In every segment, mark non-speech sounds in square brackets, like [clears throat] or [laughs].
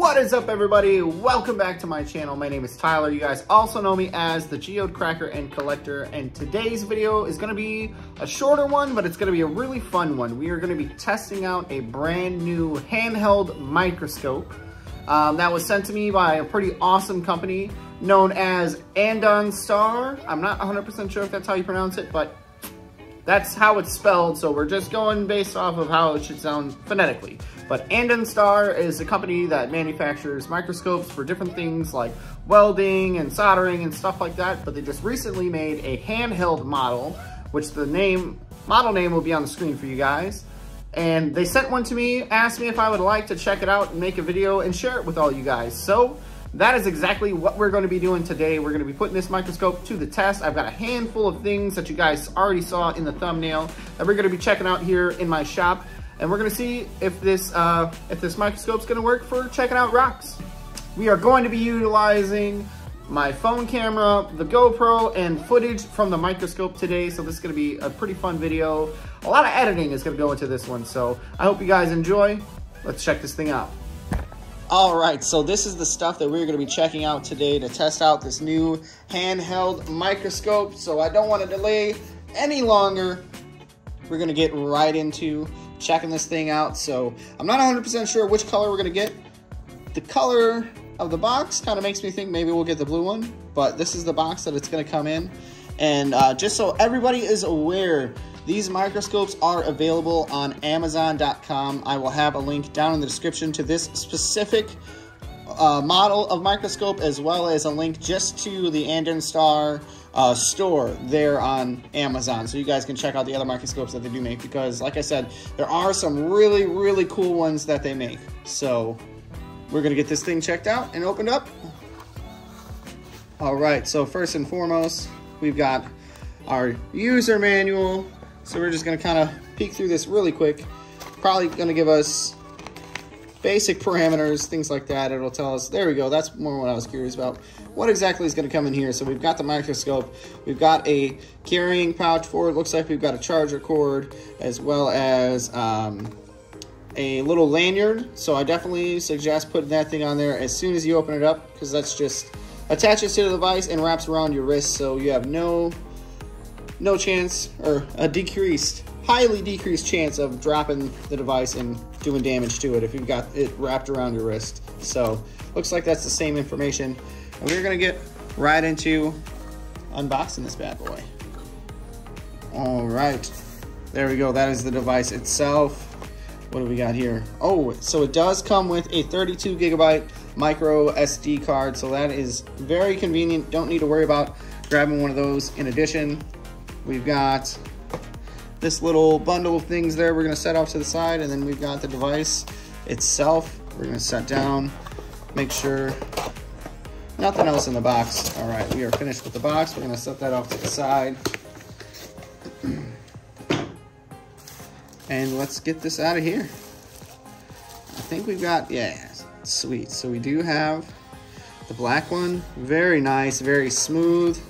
What is up everybody? Welcome back to my channel. My name is Tyler. You guys also know me as the Geode Cracker and Collector and today's video is going to be a shorter one but it's going to be a really fun one. We are going to be testing out a brand new handheld microscope um, that was sent to me by a pretty awesome company known as Andonstar. I'm not 100% sure if that's how you pronounce it but that's how it's spelled, so we're just going based off of how it should sound phonetically. But Andonstar is a company that manufactures microscopes for different things like welding and soldering and stuff like that, but they just recently made a handheld model, which the name, model name will be on the screen for you guys. And they sent one to me, asked me if I would like to check it out and make a video and share it with all you guys. So that is exactly what we're going to be doing today. We're going to be putting this microscope to the test. I've got a handful of things that you guys already saw in the thumbnail that we're going to be checking out here in my shop. And we're going to see if this, uh, if this microscope's going to work for checking out rocks. We are going to be utilizing my phone camera, the GoPro, and footage from the microscope today. So this is going to be a pretty fun video. A lot of editing is going to go into this one. So I hope you guys enjoy. Let's check this thing out. All right, so this is the stuff that we're gonna be checking out today to test out this new handheld microscope. So I don't wanna delay any longer. We're gonna get right into checking this thing out. So I'm not 100% sure which color we're gonna get. The color of the box kind of makes me think maybe we'll get the blue one, but this is the box that it's gonna come in. And uh, just so everybody is aware, these microscopes are available on Amazon.com. I will have a link down in the description to this specific uh, model of microscope as well as a link just to the Andonstar uh, store there on Amazon. So you guys can check out the other microscopes that they do make because like I said, there are some really, really cool ones that they make. So we're gonna get this thing checked out and opened up. All right, so first and foremost, we've got our user manual, so we're just gonna kind of peek through this really quick. Probably gonna give us basic parameters, things like that. It'll tell us, there we go, that's more what I was curious about. What exactly is gonna come in here? So we've got the microscope, we've got a carrying pouch for it. Looks like we've got a charger cord as well as um, a little lanyard. So I definitely suggest putting that thing on there as soon as you open it up because that's just attaches to the device and wraps around your wrist so you have no no chance or a decreased, highly decreased chance of dropping the device and doing damage to it if you've got it wrapped around your wrist. So looks like that's the same information. And we're gonna get right into unboxing this bad boy. All right, there we go. That is the device itself. What do we got here? Oh, so it does come with a 32 gigabyte micro SD card. So that is very convenient. Don't need to worry about grabbing one of those. In addition, We've got this little bundle of things there we're gonna set off to the side and then we've got the device itself. We're gonna set down, make sure nothing else in the box. All right, we are finished with the box. We're gonna set that off to the side. And let's get this out of here. I think we've got, yeah, sweet. So we do have the black one. Very nice, very smooth.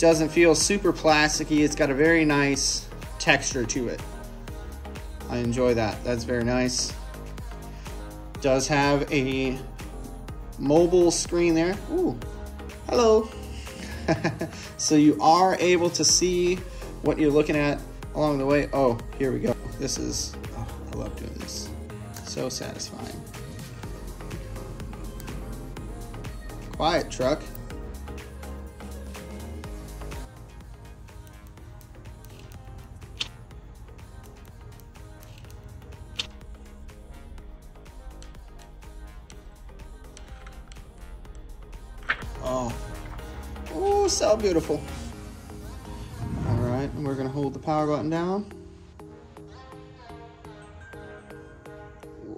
Doesn't feel super plasticky. It's got a very nice texture to it. I enjoy that. That's very nice. Does have a mobile screen there. Ooh, hello. [laughs] so you are able to see what you're looking at along the way. Oh, here we go. This is, oh, I love doing this. So satisfying. Quiet truck. So beautiful. All right, and we're gonna hold the power button down.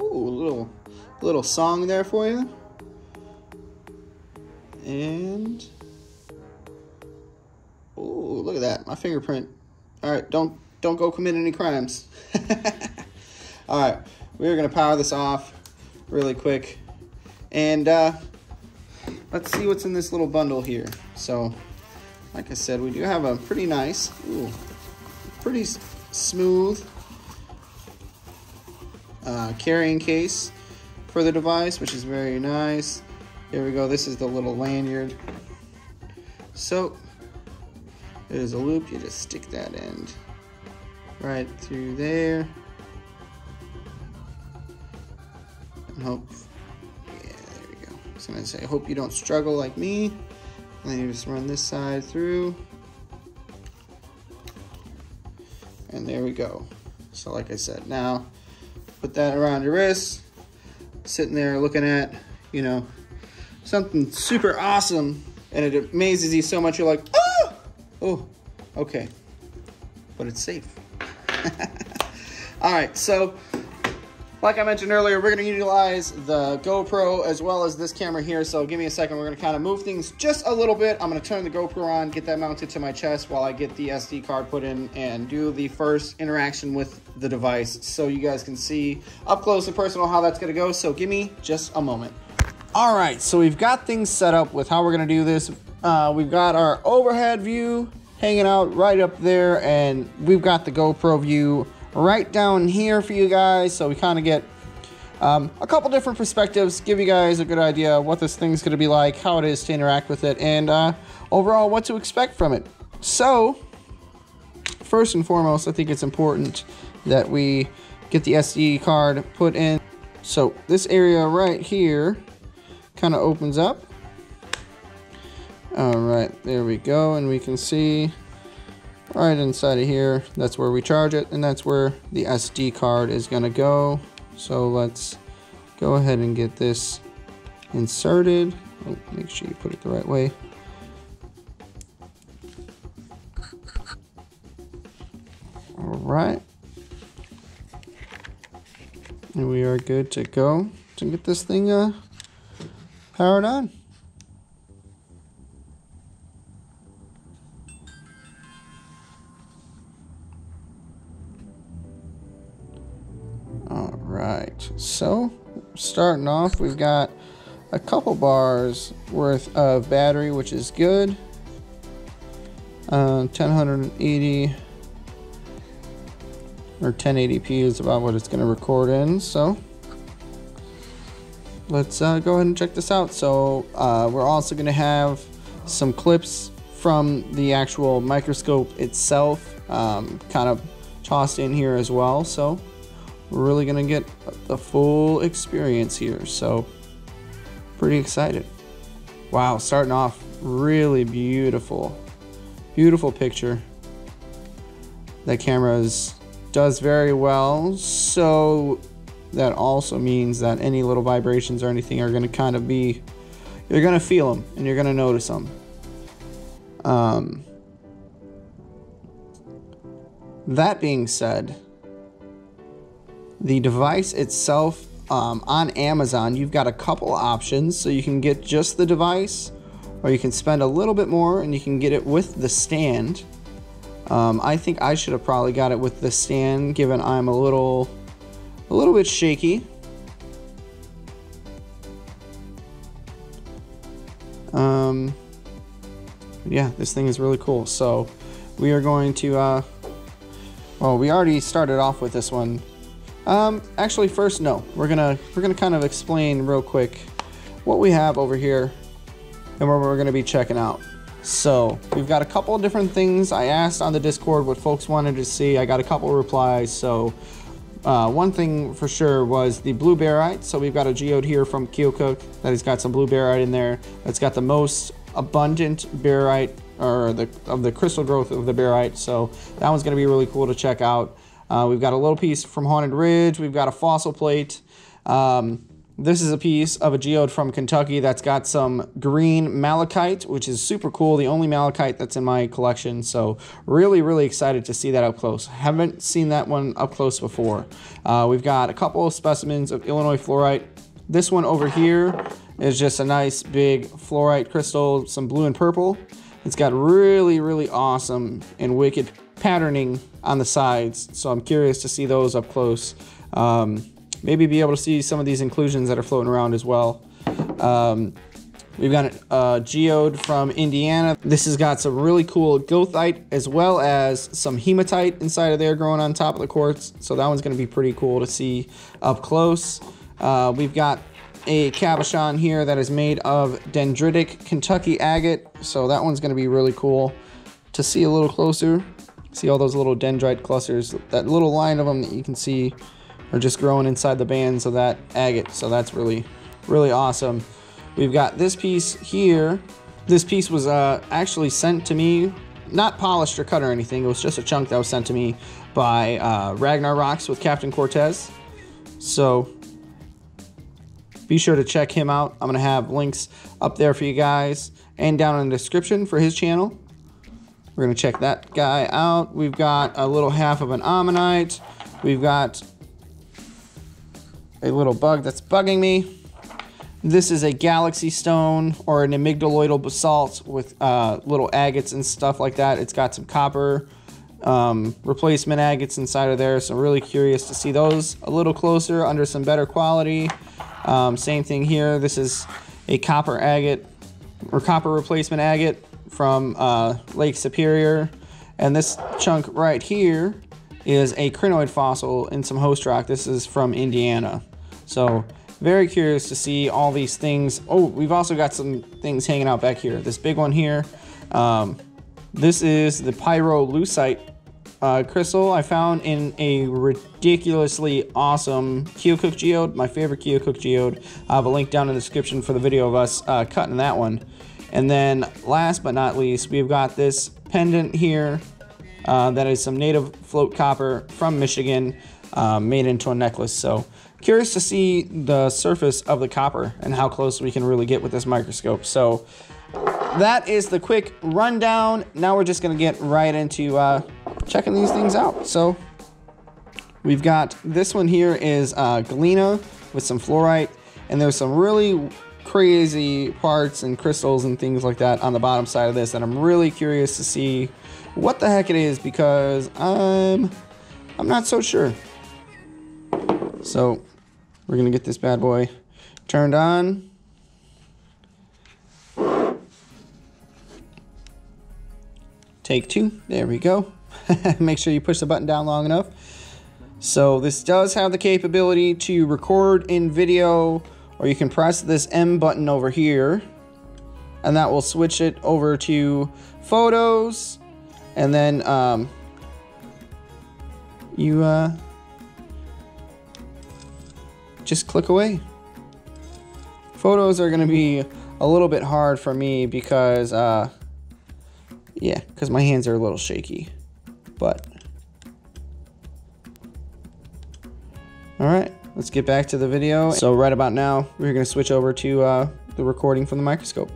Ooh, a little, little song there for you. And, ooh, look at that, my fingerprint. All right, don't, don't go commit any crimes. [laughs] All right, we're gonna power this off really quick. And uh, let's see what's in this little bundle here. So, like I said, we do have a pretty nice, ooh, pretty smooth uh, carrying case for the device, which is very nice. Here we go. This is the little lanyard. So there's a loop. You just stick that end right through there. And hope, yeah, there we go. I'm gonna say, hope you don't struggle like me. And then you just run this side through. And there we go. So like I said, now put that around your wrist, sitting there looking at, you know, something super awesome and it amazes you so much you're like, oh, oh, okay. But it's safe. [laughs] All right, so like I mentioned earlier, we're gonna utilize the GoPro as well as this camera here. So give me a second, we're gonna kind of move things just a little bit. I'm gonna turn the GoPro on, get that mounted to my chest while I get the SD card put in and do the first interaction with the device so you guys can see up close and personal how that's gonna go. So give me just a moment. All right, so we've got things set up with how we're gonna do this. Uh, we've got our overhead view hanging out right up there and we've got the GoPro view right down here for you guys. So we kind of get um, a couple different perspectives, give you guys a good idea what this thing's going to be like, how it is to interact with it, and uh, overall what to expect from it. So, first and foremost, I think it's important that we get the SD card put in. So this area right here kind of opens up. All right, there we go. And we can see right inside of here. That's where we charge it and that's where the SD card is gonna go. So let's go ahead and get this inserted. Oh, make sure you put it the right way. All right. And we are good to go to get this thing uh, powered on. So starting off, we've got a couple bars worth of battery, which is good. Uh, 1080 or 1080p is about what it's going to record in. So let's uh, go ahead and check this out. So uh, we're also going to have some clips from the actual microscope itself um, kind of tossed in here as well. So really gonna get the full experience here. So pretty excited. Wow, starting off really beautiful. Beautiful picture. That camera does very well. So that also means that any little vibrations or anything are gonna kind of be, you're gonna feel them and you're gonna notice them. Um, that being said, the device itself um, on Amazon, you've got a couple options. So you can get just the device, or you can spend a little bit more and you can get it with the stand. Um, I think I should have probably got it with the stand, given I'm a little, a little bit shaky. Um, yeah, this thing is really cool. So we are going to, uh, well, we already started off with this one um, actually, first, no. We're gonna we're gonna kind of explain real quick what we have over here and what we're gonna be checking out. So we've got a couple of different things. I asked on the Discord what folks wanted to see. I got a couple replies. So uh, one thing for sure was the blue barite. So we've got a geode here from Keokuk that has got some blue barite in there. That's got the most abundant barite or the of the crystal growth of the barite. So that one's to be really cool to check out. Uh, we've got a little piece from Haunted Ridge. We've got a fossil plate. Um, this is a piece of a geode from Kentucky that's got some green malachite, which is super cool. The only malachite that's in my collection. So really, really excited to see that up close. Haven't seen that one up close before. Uh, we've got a couple of specimens of Illinois fluorite. This one over here is just a nice big fluorite crystal, some blue and purple. It's got really, really awesome and wicked patterning on the sides. So I'm curious to see those up close. Um, maybe be able to see some of these inclusions that are floating around as well. Um, we've got a geode from Indiana. This has got some really cool goethite as well as some hematite inside of there growing on top of the quartz. So that one's going to be pretty cool to see up close. Uh, we've got a cabochon here that is made of dendritic Kentucky agate. So that one's going to be really cool to see a little closer. See all those little dendrite clusters. That little line of them that you can see are just growing inside the bands of that agate. So that's really, really awesome. We've got this piece here. This piece was uh, actually sent to me, not polished or cut or anything. It was just a chunk that was sent to me by uh, Ragnar Rocks with Captain Cortez. So be sure to check him out. I'm going to have links up there for you guys and down in the description for his channel. We're to check that guy out. We've got a little half of an ammonite. We've got a little bug that's bugging me. This is a galaxy stone or an amygdaloidal basalt with uh, little agates and stuff like that. It's got some copper um, replacement agates inside of there. So I'm really curious to see those a little closer under some better quality. Um, same thing here. This is a copper agate or copper replacement agate from uh, Lake Superior. And this chunk right here is a crinoid fossil in some host rock. This is from Indiana. So very curious to see all these things. Oh, we've also got some things hanging out back here. This big one here. Um, this is the pyrolusite uh, crystal I found in a ridiculously awesome Keokuk geode, my favorite Keokuk geode. I have a link down in the description for the video of us uh, cutting that one. And then last but not least, we've got this pendant here uh, that is some native float copper from Michigan uh, made into a necklace. So curious to see the surface of the copper and how close we can really get with this microscope. So that is the quick rundown. Now we're just gonna get right into uh, checking these things out. So we've got this one here is uh, galena with some fluorite, and there's some really crazy parts and crystals and things like that on the bottom side of this, and I'm really curious to see what the heck it is because I'm I'm not so sure. So we're gonna get this bad boy turned on. Take two. There we go. [laughs] Make sure you push the button down long enough. So this does have the capability to record in video or you can press this M button over here and that will switch it over to photos and then um, you uh, just click away. Photos are going to be a little bit hard for me because uh, yeah, because my hands are a little shaky but. All right, let's get back to the video. So right about now, we're gonna switch over to uh, the recording from the microscope.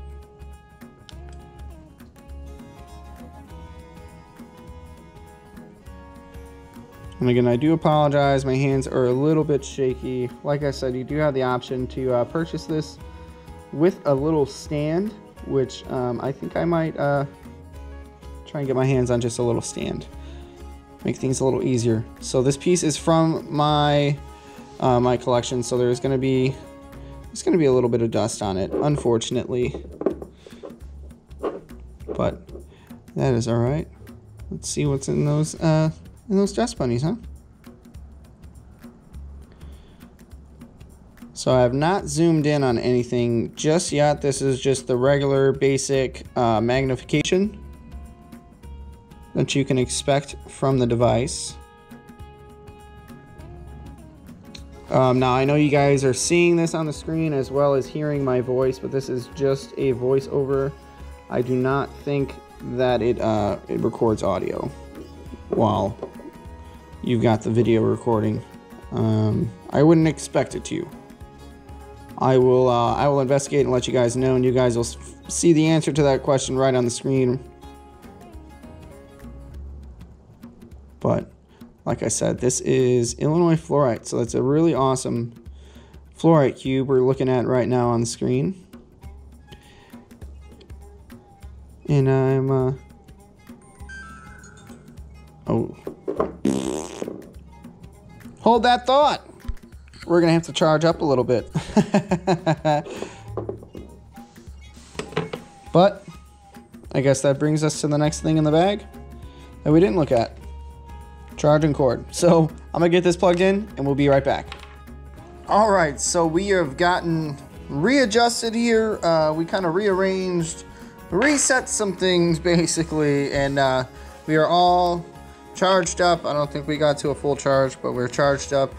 And again, I do apologize. My hands are a little bit shaky. Like I said, you do have the option to uh, purchase this with a little stand, which um, I think I might uh, try and get my hands on just a little stand make things a little easier. So this piece is from my uh, my collection, so there's gonna be there's gonna be a little bit of dust on it, unfortunately. But that is all right. Let's see what's in those uh, in those dust bunnies, huh? So I have not zoomed in on anything just yet. This is just the regular basic uh, magnification that you can expect from the device. Um, now I know you guys are seeing this on the screen as well as hearing my voice, but this is just a voiceover. I do not think that it, uh, it records audio while you've got the video recording. Um, I wouldn't expect it to. I will uh, I will investigate and let you guys know, and you guys will see the answer to that question right on the screen like I said, this is Illinois fluorite. So that's a really awesome fluorite cube we're looking at right now on the screen. And I'm, uh, oh. Hold that thought. We're to have to charge up a little bit. [laughs] but I guess that brings us to the next thing in the bag that we didn't look at charging cord. So I'm gonna get this plugged in and we'll be right back. All right, so we have gotten readjusted here. Uh, we kind of rearranged, reset some things [laughs] basically, and uh, we are all charged up. I don't think we got to a full charge, but we're charged up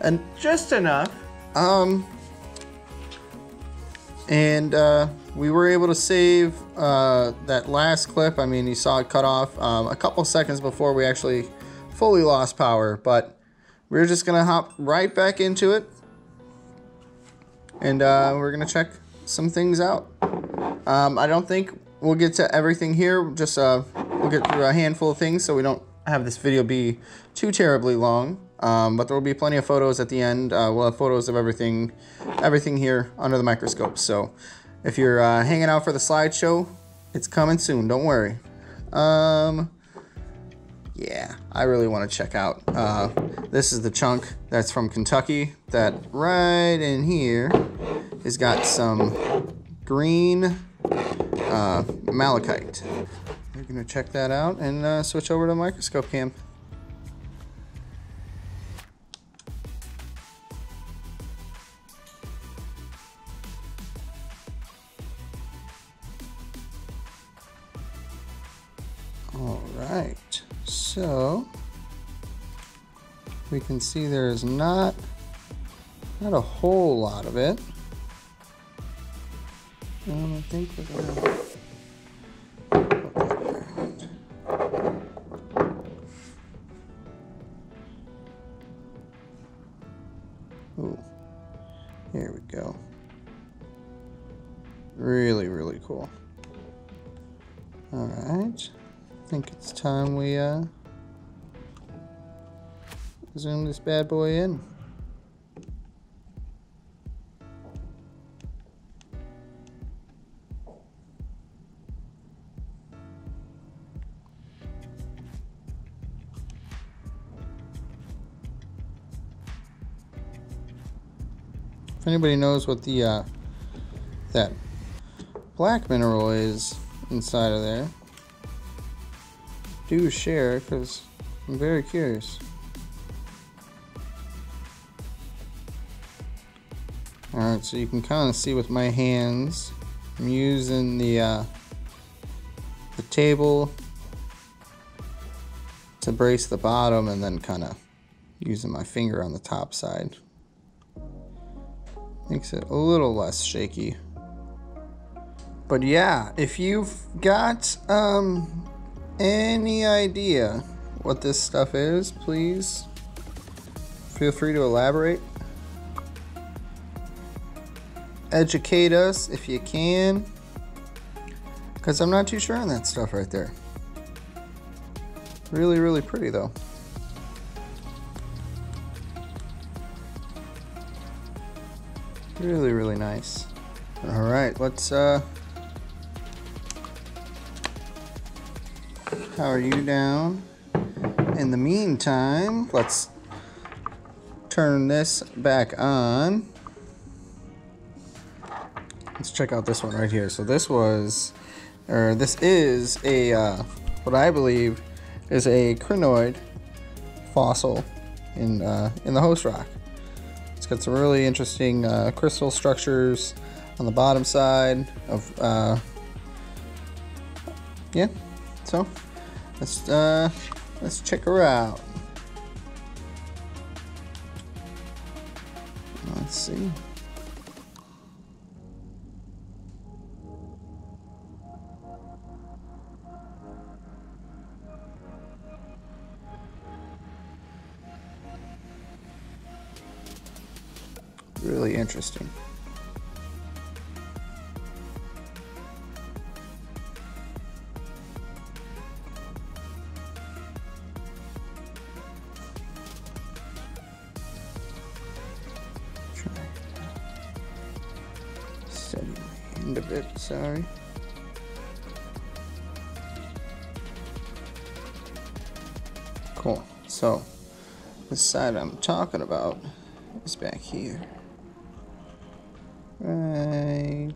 and just enough. Um, and uh, we were able to save uh, that last clip. I mean, you saw it cut off um, a couple seconds before we actually fully lost power, but we're just gonna hop right back into it and uh, we're gonna check some things out. Um, I don't think we'll get to everything here, just uh, we'll get through a handful of things so we don't have this video be too terribly long. Um, but there will be plenty of photos at the end. Uh, we'll have photos of everything, everything here under the microscope. So if you're uh, hanging out for the slideshow, it's coming soon. Don't worry. Um, yeah, I really want to check out. Uh, this is the chunk that's from Kentucky that right in here has got some green uh, malachite. We're going to check that out and uh, switch over to microscope cam. All right, so we can see there's not not a whole lot of it. Um, I think we're gonna this bad boy in. If anybody knows what the uh, that black mineral is inside of there, do share because I'm very curious. Alright, so you can kind of see with my hands, I'm using the, uh, the table to brace the bottom and then kind of using my finger on the top side. Makes it a little less shaky. But yeah, if you've got um, any idea what this stuff is, please feel free to elaborate. Educate us if you can. Because I'm not too sure on that stuff right there. Really, really pretty though. Really, really nice. All right, let's uh, power you down. In the meantime, let's turn this back on. Let's check out this one right here. So this was, or this is a, uh, what I believe is a crinoid fossil in, uh, in the host rock. It's got some really interesting uh, crystal structures on the bottom side of, uh, yeah, so Let's uh, let's check her out. Let's see. Really interesting. bit, sorry. Cool. So, the side I'm talking about is back here. Right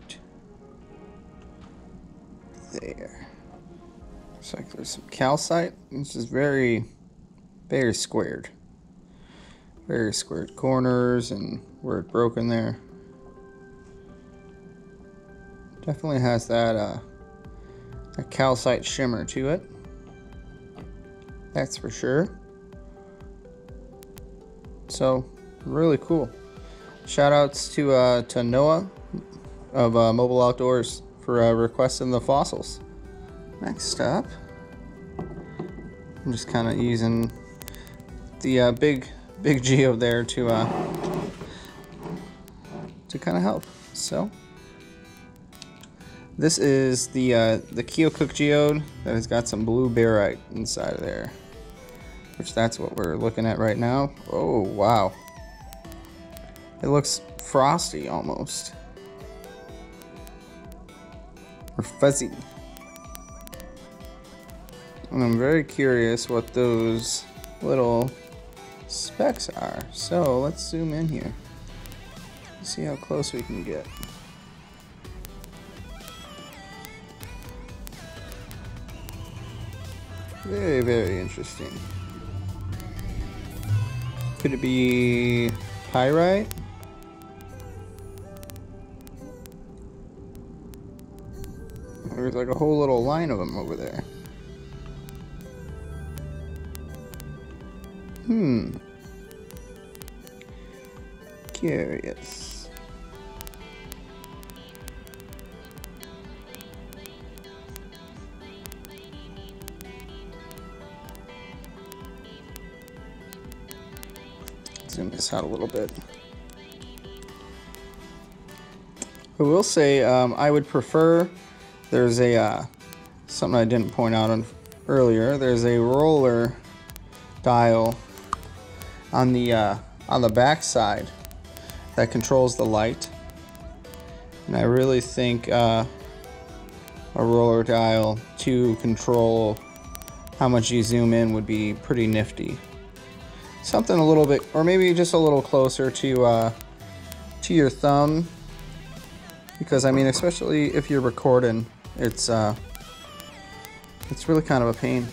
there. Looks like there's some calcite. This is very, very squared. Very squared corners and where it broke in there. Definitely has that uh, a calcite shimmer to it. That's for sure. So, really cool. Shout outs to, uh, to Noah of uh, Mobile Outdoors for uh, requesting the fossils. Next up, I'm just kind of using the uh, big big geode there to uh, to kind of help. So this is the uh, the Keokuk geode that has got some blue barite inside of there, which that's what we're looking at right now. Oh wow, it looks frosty almost, or fuzzy. And I'm very curious what those little specs are. So let's zoom in here. See how close we can get. Very, very interesting. Could it be pyrite? There's like a whole little line of them over there. Hmm. Curious. Zoom this out a little bit. I will say um, I would prefer there's a uh, something I didn't point out on earlier. There's a roller dial on the uh, on the back side that controls the light. And I really think uh, a roller dial to control how much you zoom in would be pretty nifty. Something a little bit or maybe just a little closer to uh, to your thumb. Because I mean especially if you're recording it's uh, it's really kind of a pain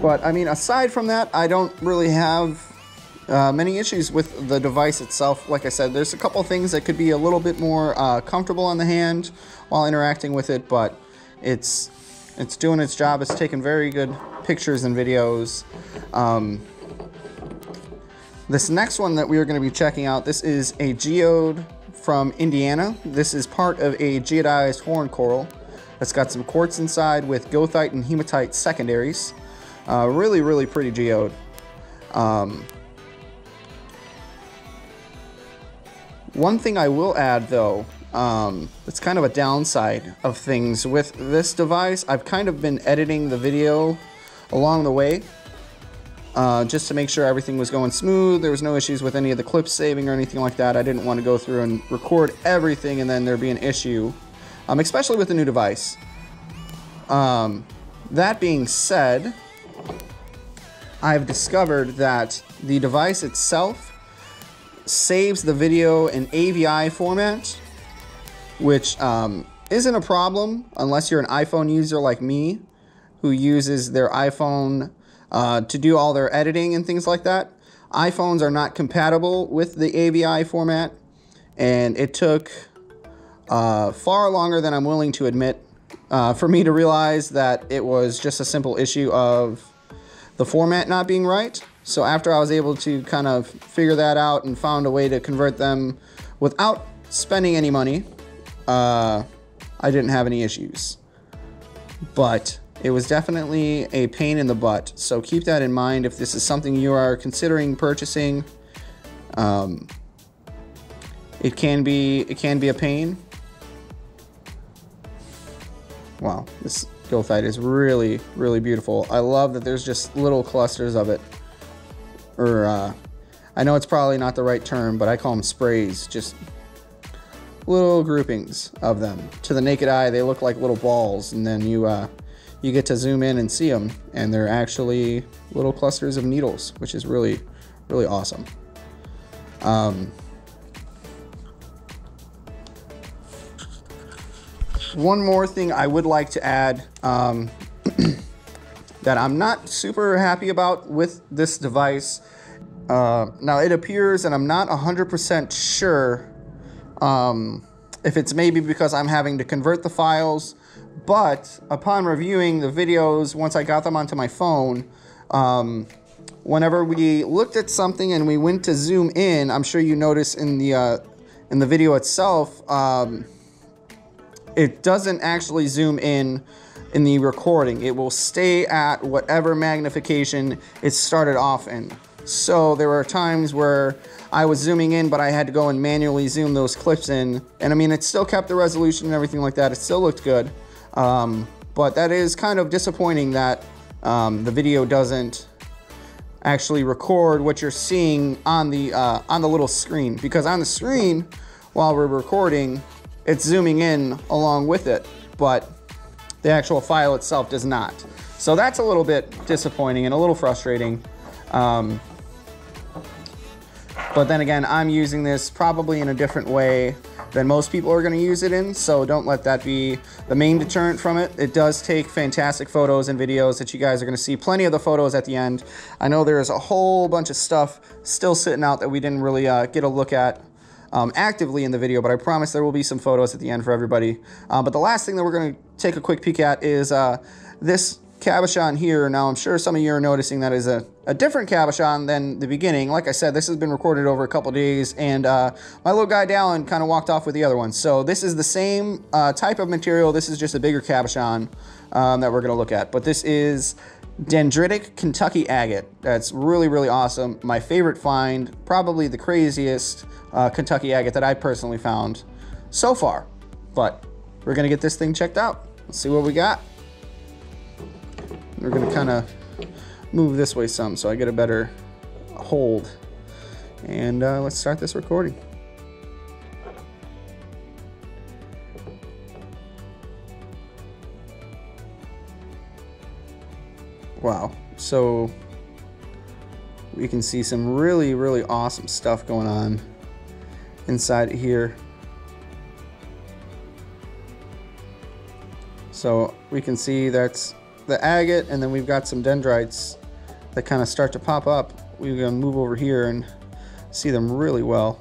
but I mean aside from that I don't really have uh, many issues with the device itself. Like I said, there's a couple things that could be a little bit more uh, comfortable on the hand while interacting with it, but it's it's doing its job. It's taking very good pictures and videos. Um, this next one that we are going to be checking out, this is a geode from Indiana. This is part of a geodized horn coral. It's got some quartz inside with goethite and hematite secondaries. Uh, really, really pretty geode. Um, One thing I will add though, um, it's kind of a downside of things with this device. I've kind of been editing the video along the way uh, just to make sure everything was going smooth. There was no issues with any of the clips saving or anything like that. I didn't want to go through and record everything and then there be an issue, um, especially with the new device. Um, that being said, I've discovered that the device itself saves the video in AVI format, which um, isn't a problem unless you're an iPhone user like me, who uses their iPhone uh, to do all their editing and things like that. iPhones are not compatible with the AVI format, and it took uh, far longer than I'm willing to admit uh, for me to realize that it was just a simple issue of the format not being right. So after I was able to kind of figure that out and found a way to convert them without spending any money, uh, I didn't have any issues. But it was definitely a pain in the butt. So keep that in mind if this is something you are considering purchasing. Um, it can be it can be a pain. This goethite is really really beautiful. I love that there's just little clusters of it or uh, I know it's probably not the right term, but I call them sprays, just little groupings of them. To the naked eye, they look like little balls, and then you uh, you get to zoom in and see them, and they're actually little clusters of needles, which is really, really awesome. Um, one more thing I would like to add um, [clears throat] that I'm not super happy about with this device. Uh, now it appears, and I'm not 100% sure um, if it's maybe because I'm having to convert the files, but upon reviewing the videos, once I got them onto my phone, um, whenever we looked at something and we went to zoom in, I'm sure you notice in the uh, in the video itself, um, it doesn't actually zoom in in the recording. It will stay at whatever magnification it started off in. So there were times where I was zooming in, but I had to go and manually zoom those clips in. And I mean, it still kept the resolution and everything like that. It still looked good. Um, but that is kind of disappointing that um, the video doesn't actually record what you're seeing on the uh, on the little screen because on the screen while we're recording it's zooming in along with it but the actual file itself does not so that's a little bit disappointing and a little frustrating um, but then again I'm using this probably in a different way than most people are going to use it in. So don't let that be the main deterrent from it. It does take fantastic photos and videos that you guys are going to see plenty of the photos at the end. I know there's a whole bunch of stuff still sitting out that we didn't really uh, get a look at um, actively in the video, but I promise there will be some photos at the end for everybody. Uh, but the last thing that we're going to take a quick peek at is uh, this cabochon here. Now, I'm sure some of you are noticing that is a, a different cabochon than the beginning. Like I said, this has been recorded over a couple days, and uh, my little guy Dallin kind of walked off with the other one. So this is the same uh, type of material. This is just a bigger cabochon um, that we're going to look at. But this is dendritic Kentucky agate. That's really, really awesome. My favorite find, probably the craziest uh, Kentucky agate that I personally found so far. But we're to get this thing checked out. Let's see what we got. We're gonna kind of move this way some so I get a better hold. And uh, let's start this recording. Wow, so we can see some really, really awesome stuff going on inside here. So we can see that's the agate and then we've got some dendrites that kind of start to pop up. We're gonna move over here and see them really well.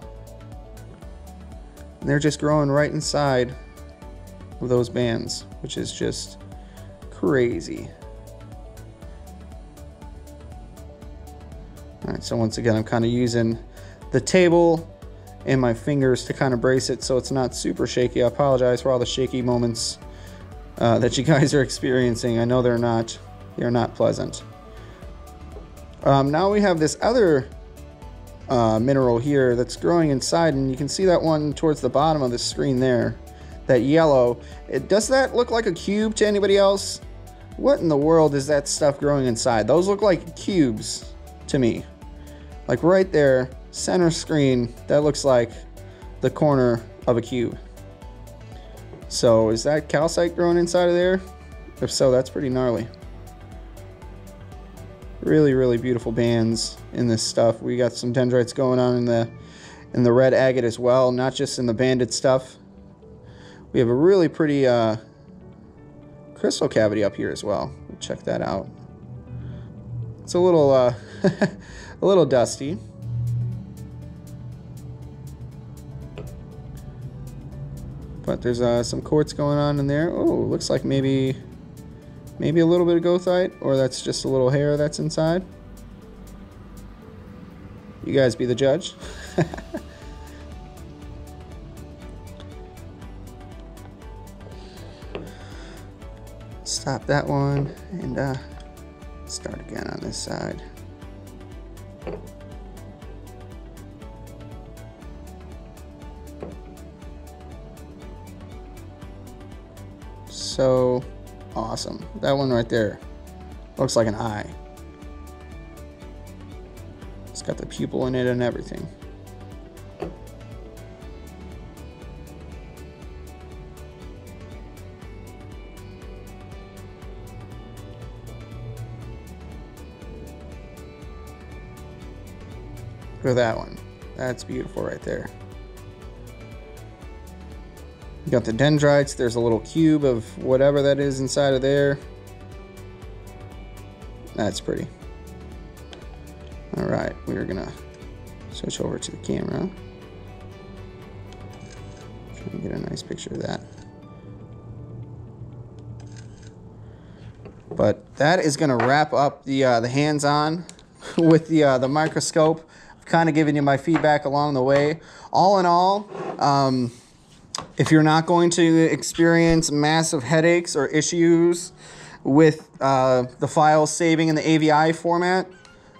And they're just growing right inside of those bands, which is just crazy. So once again, I'm kind of using the table and my fingers to kind of brace it so it's not super shaky. I apologize for all the shaky moments uh, that you [laughs] guys are experiencing. I know they're not, they're not pleasant. Um, now we have this other uh, mineral here that's growing inside, and you can see that one towards the bottom of the screen there, that yellow. It, does that look like a cube to anybody else? What in the world is that stuff growing inside? Those look like cubes to me. Like right there, center screen, that looks like the corner of a cube. So is that calcite growing inside of there? If so, that's pretty gnarly. Really, really beautiful bands in this stuff. We got some dendrites going on in the in the red agate as well, not just in the banded stuff. We have a really pretty uh, crystal cavity up here as well. Check that out. It's a little uh, [laughs] a little dusty. But there's uh, some quartz going on in there. Oh, looks like maybe maybe a little bit of goethite, or that's just a little hair that's inside. You guys be the judge. [laughs] Stop that one and uh, start again on this side. So awesome. That one right there looks like an eye. It's got the pupil in it and everything. At that one. That's beautiful right there. You got the dendrites. There's a little cube of whatever that is inside of there. That's pretty. All right, we're gonna switch over to the camera. Try and get a nice picture of that. But that is gonna wrap up the uh, the hands-on [laughs] with the uh, the microscope. Kind of given you my feedback along the way. All in all, um, if you're not going to experience massive headaches or issues with uh, the files saving in the AVI format,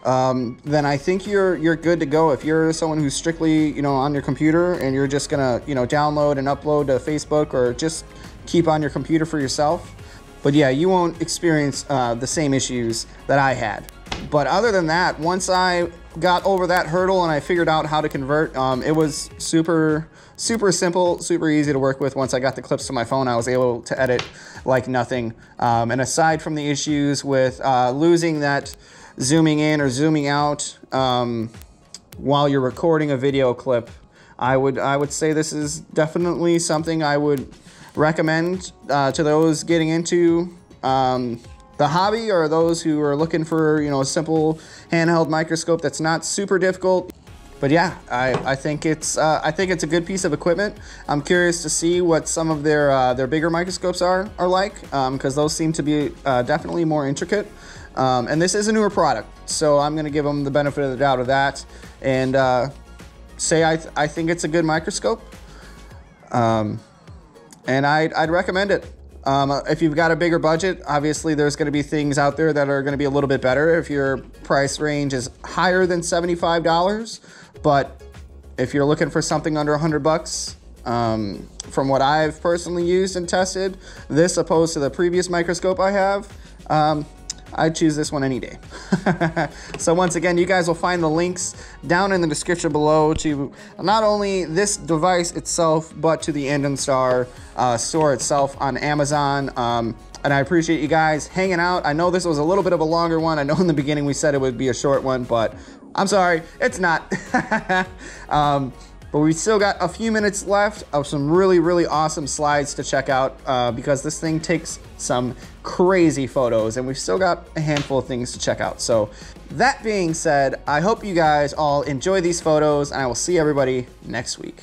um, then I think you're you're good to go. If you're someone who's strictly you know on your computer and you're just gonna you know download and upload to Facebook or just keep on your computer for yourself. But yeah, you won't experience uh, the same issues that I had. But other than that, once I got over that hurdle and I figured out how to convert, um, it was super super simple, super easy to work with. Once I got the clips to my phone, I was able to edit like nothing. Um, and aside from the issues with uh, losing that zooming in or zooming out um, while you're recording a video clip, I would I would say this is definitely something I would recommend uh, to those getting into um, the hobby or those who are looking for you know a simple handheld microscope that's not super difficult but yeah, I, I think it's uh, I think it's a good piece of equipment. I'm curious to see what some of their uh, their bigger microscopes are are like because um, those seem to be uh, definitely more intricate. Um, and this is a newer product, so I'm going to give them the benefit of the doubt of that and uh, say I, th I think it's a good microscope. Um, and I'd, I'd recommend it. Um, if you've got a bigger budget, obviously there's going to be things out there that are going to be a little bit better if your price range is higher than $75. But if you're looking for something under 100 bucks, um, from what I've personally used and tested, this opposed to the previous microscope I have, um, I'd choose this one any day. [laughs] so once again, you guys will find the links down in the description below to not only this device itself, but to the Andonstar uh, store itself on Amazon. Um, and I appreciate you guys hanging out. I know this was a little bit of a longer one. I know in the beginning we said it would be a short one, but I'm sorry, it's not. [laughs] um, but we've still got a few minutes left of some really, really awesome slides to check out uh, because this thing takes some crazy photos and we've still got a handful of things to check out. So that being said, I hope you guys all enjoy these photos and I will see everybody next week.